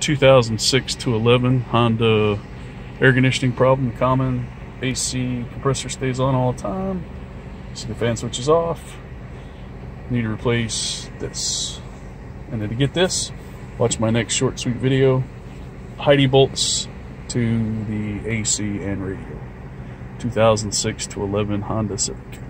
2006 to 11 Honda air conditioning problem, common. AC compressor stays on all the time. See the fan switch is off. Need to replace this. And then to get this, watch my next short sweet video. Heidi bolts to the AC and radio. 2006 to 11 Honda Civic.